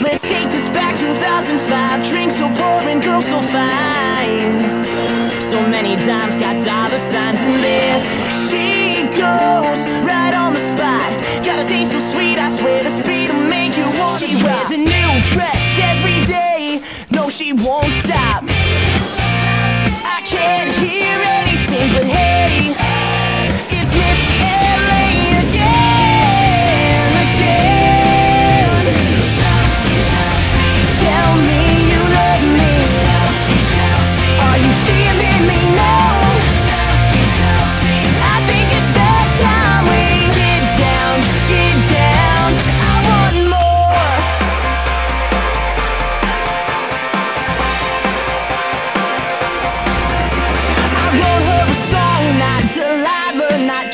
Let's take this back 2005 Drinks so pouring, girls so fine. So many dimes, got dollar signs in there. She goes, right on the spot. Got a taste so sweet, I swear this beat'll make you want She wears a new dress every day. No, she won't stop. alive but not